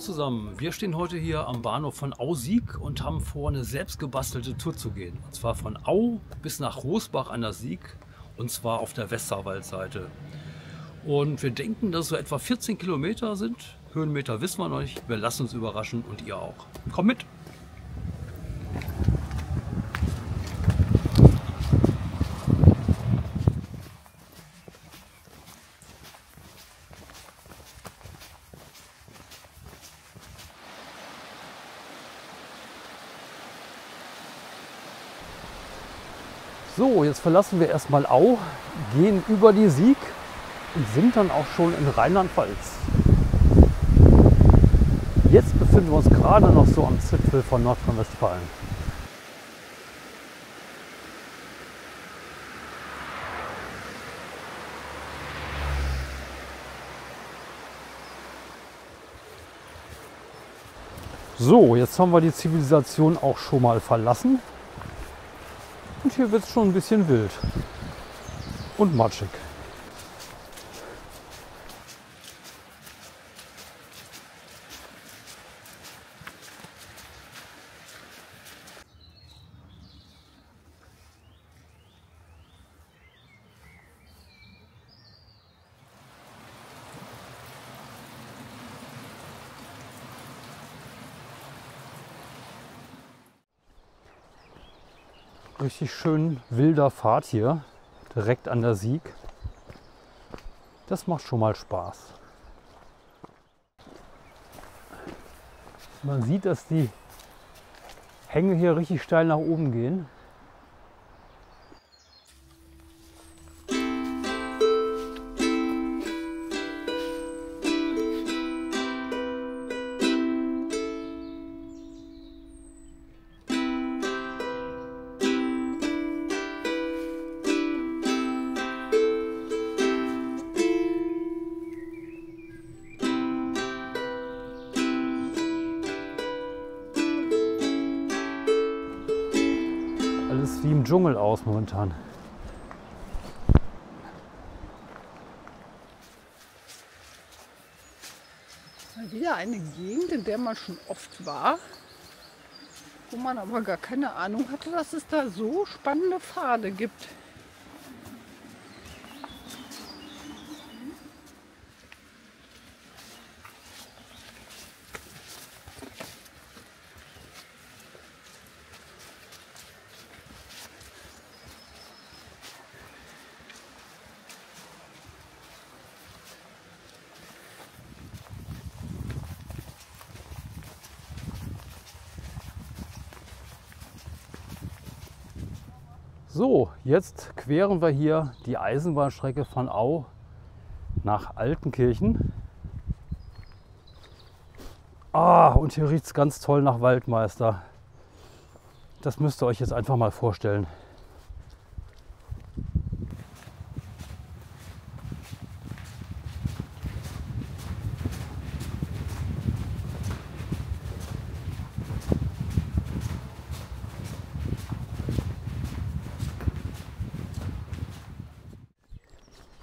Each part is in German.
Zusammen, wir stehen heute hier am Bahnhof von Au-Sieg und haben vor, eine selbstgebastelte Tour zu gehen. Und zwar von Au bis nach Rosbach an der Sieg und zwar auf der Westerwaldseite. Und wir denken, dass es so etwa 14 Kilometer sind. Höhenmeter wissen wir noch nicht. Wir lassen uns überraschen und ihr auch. Komm mit! So, jetzt verlassen wir erstmal Au, gehen über die Sieg und sind dann auch schon in Rheinland-Pfalz. Jetzt befinden wir uns gerade noch so am Zipfel von Nordrhein-Westfalen. So, jetzt haben wir die Zivilisation auch schon mal verlassen. Hier wird es schon ein bisschen wild und matschig. Richtig schön wilder Fahrt hier, direkt an der Sieg. Das macht schon mal Spaß. Man sieht, dass die Hänge hier richtig steil nach oben gehen. Dschungel aus momentan. Wieder eine Gegend, in der man schon oft war, wo man aber gar keine Ahnung hatte, dass es da so spannende Pfade gibt. So, jetzt queren wir hier die Eisenbahnstrecke von Au nach Altenkirchen. Ah, und hier riecht es ganz toll nach Waldmeister. Das müsst ihr euch jetzt einfach mal vorstellen.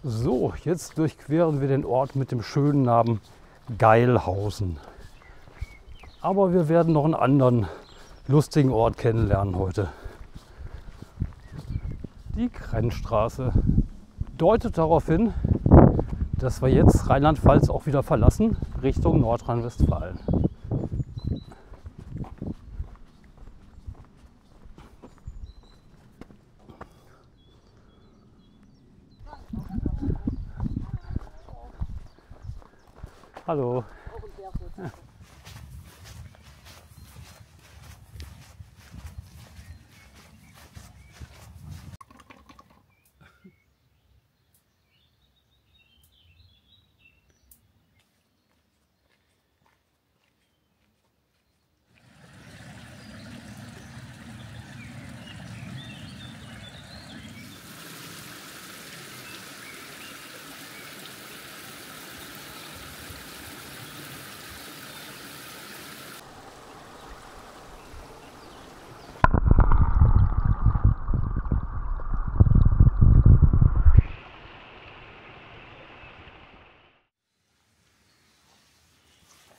So, jetzt durchqueren wir den Ort mit dem schönen Namen Geilhausen. Aber wir werden noch einen anderen lustigen Ort kennenlernen heute. Die Grenzstraße deutet darauf hin, dass wir jetzt Rheinland-Pfalz auch wieder verlassen Richtung Nordrhein-Westfalen. Hallo.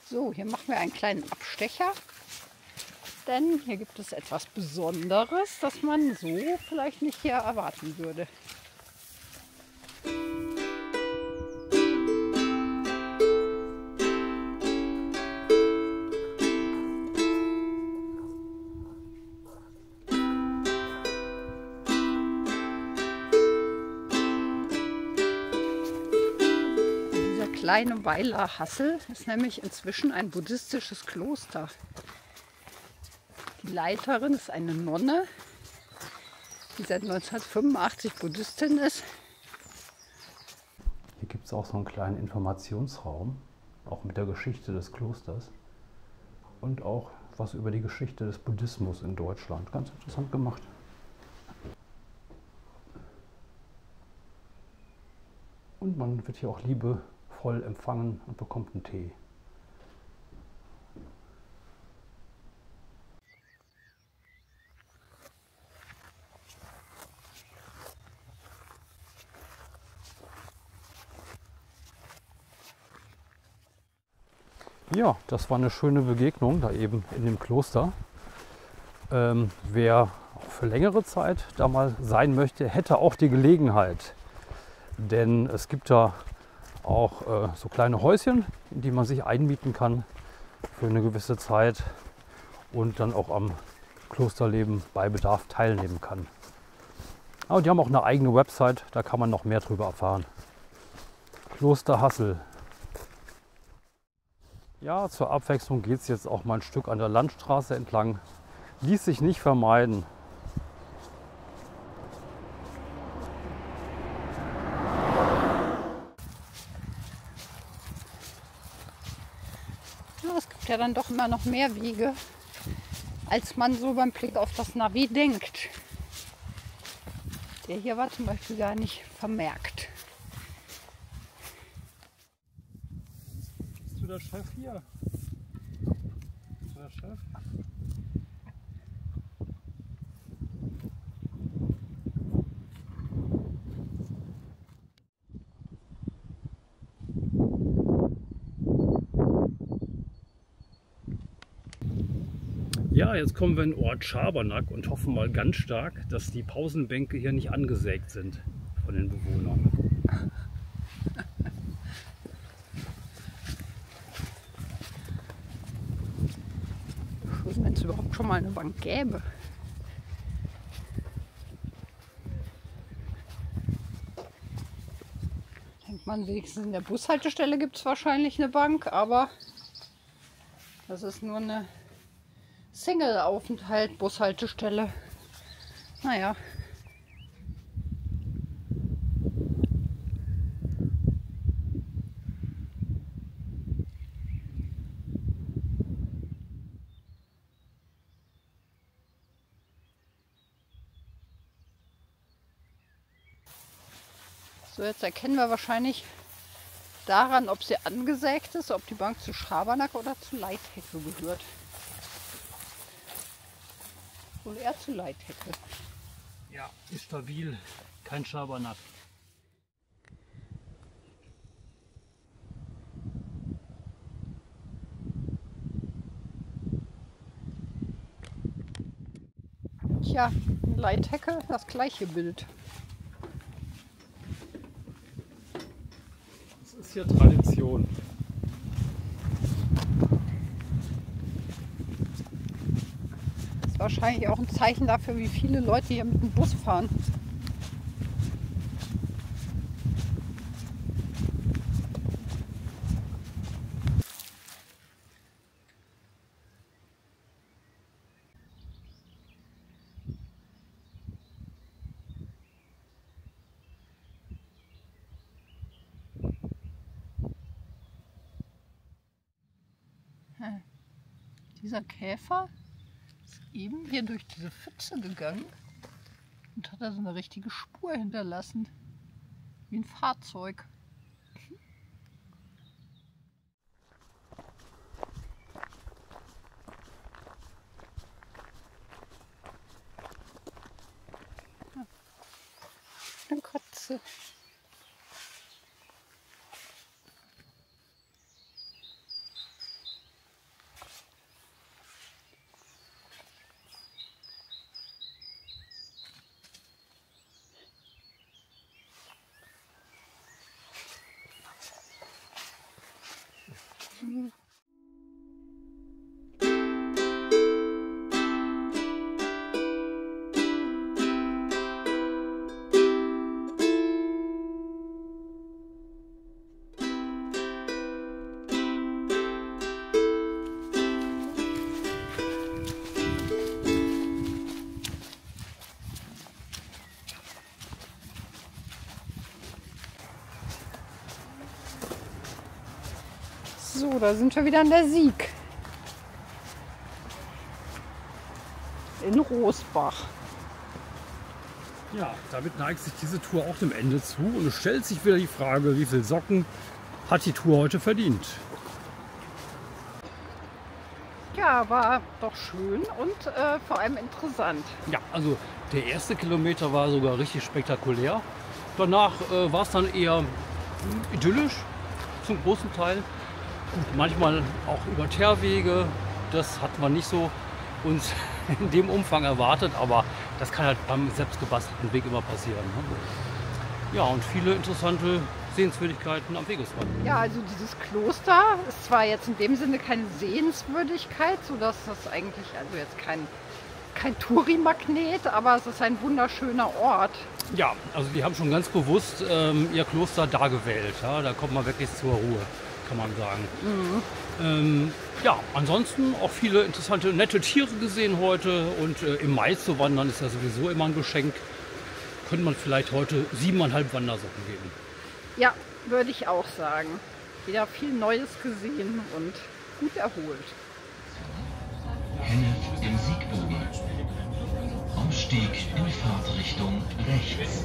So, hier machen wir einen kleinen Abstecher. Denn hier gibt es etwas Besonderes, das man so vielleicht nicht hier erwarten würde. Kleine Weiler Hassel ist nämlich inzwischen ein buddhistisches Kloster. Die Leiterin ist eine Nonne, die seit 1985 Buddhistin ist. Hier gibt es auch so einen kleinen Informationsraum, auch mit der Geschichte des Klosters und auch was über die Geschichte des Buddhismus in Deutschland. Ganz interessant gemacht. Und man wird hier auch Liebe voll empfangen und bekommt einen Tee. Ja, das war eine schöne Begegnung da eben in dem Kloster. Ähm, wer für längere Zeit da mal sein möchte, hätte auch die Gelegenheit. Denn es gibt da auch äh, so kleine Häuschen, in die man sich einmieten kann für eine gewisse Zeit und dann auch am Klosterleben bei Bedarf teilnehmen kann. Aber die haben auch eine eigene Website, da kann man noch mehr darüber erfahren. Kloster Hassel. Ja, zur Abwechslung geht es jetzt auch mal ein Stück an der Landstraße entlang. Ließ sich nicht vermeiden. Ja dann doch immer noch mehr Wege, als man so beim Blick auf das Navi denkt. Der hier war zum Beispiel gar nicht vermerkt. Bist du der Chef hier? Bist du der Chef? Ja, jetzt kommen wir in den Ort Schabernack und hoffen mal ganz stark, dass die Pausenbänke hier nicht angesägt sind von den Bewohnern. Wenn es überhaupt schon mal eine Bank gäbe. Denkt man wenigstens in der Bushaltestelle gibt es wahrscheinlich eine Bank, aber das ist nur eine Single-Aufenthalt, Bushaltestelle. Naja. So, jetzt erkennen wir wahrscheinlich daran, ob sie angesägt ist, ob die Bank zu Schabernack oder zu Leithecke gehört. Wohl eher zu Leithecke. Ja, ist stabil, kein Schabernack. Tja, Leithecke, das gleiche Bild. Das ist ja Tradition. Wahrscheinlich auch ein Zeichen dafür, wie viele Leute hier mit dem Bus fahren. Dieser Käfer eben hier durch diese Pfütze gegangen und hat da so eine richtige Spur hinterlassen. Wie ein Fahrzeug. Eine Katze. Mm-hmm. So, da sind wir wieder an der Sieg. In Rosbach. Ja, damit neigt sich diese Tour auch dem Ende zu und es stellt sich wieder die Frage, wie viel Socken hat die Tour heute verdient? Ja, war doch schön und äh, vor allem interessant. Ja, also der erste Kilometer war sogar richtig spektakulär. Danach äh, war es dann eher idyllisch zum großen Teil. Manchmal auch über Teerwege. Das hat man nicht so uns in dem Umfang erwartet, aber das kann halt beim selbstgebastelten Weg immer passieren. Ne? Ja, und viele interessante Sehenswürdigkeiten am Wegesrand. Ja, also dieses Kloster ist zwar jetzt in dem Sinne keine Sehenswürdigkeit, sodass das eigentlich also jetzt kein, kein Touri-Magnet, aber es ist ein wunderschöner Ort. Ja, also die haben schon ganz bewusst ähm, ihr Kloster da gewählt. Ja? Da kommt man wirklich zur Ruhe, kann man sagen. Ähm, ja, ansonsten auch viele interessante, nette Tiere gesehen heute. Und äh, im Mai zu wandern ist ja sowieso immer ein Geschenk. Könnte man vielleicht heute siebeneinhalb Wandersocken geben. Ja, würde ich auch sagen. Wieder viel Neues gesehen und gut erholt. Henne im Siegbogen. Ausstieg in Fahrtrichtung rechts.